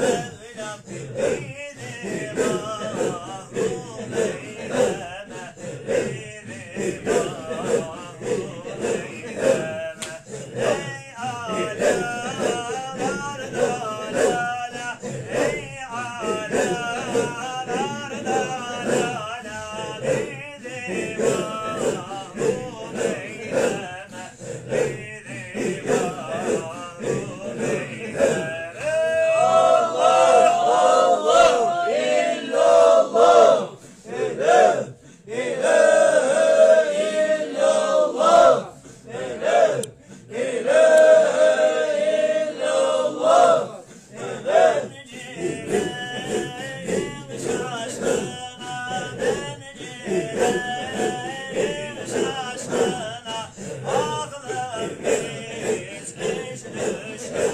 Well, Yeah.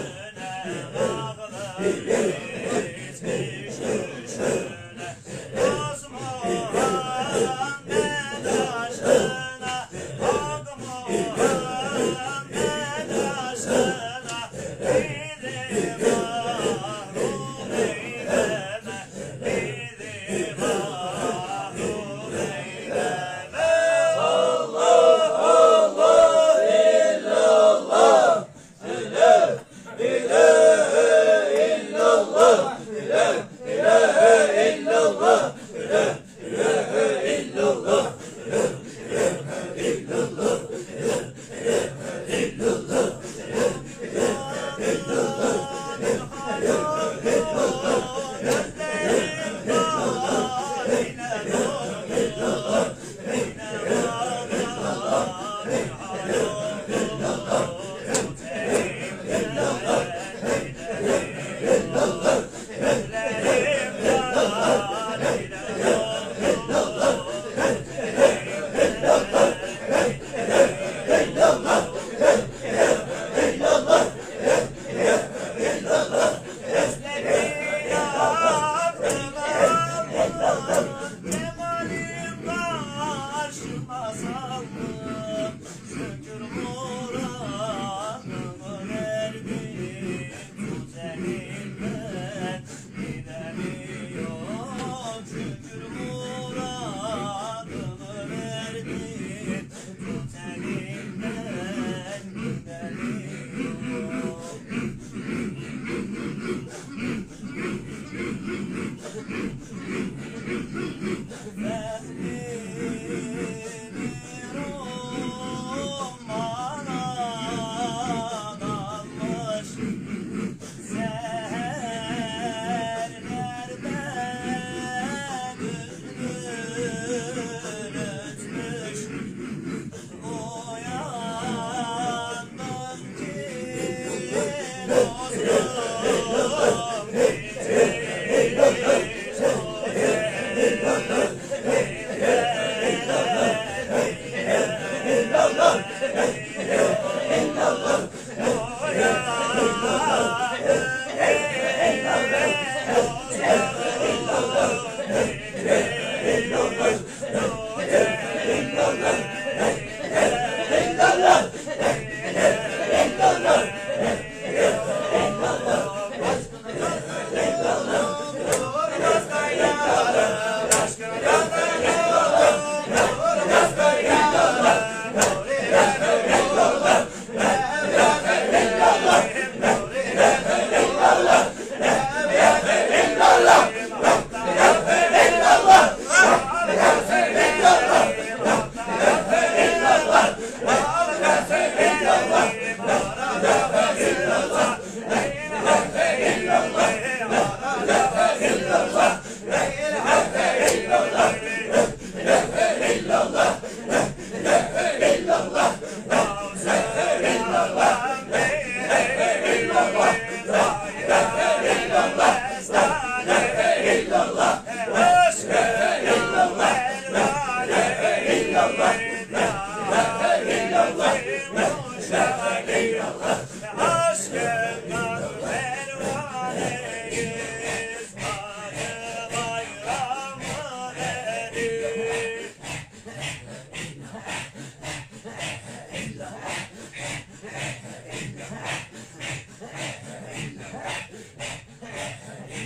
Ei, ei.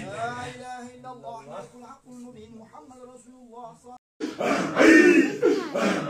لا إله إلا الله مالك الحق المبين محمد رسول الله صلى الله عليه وسلم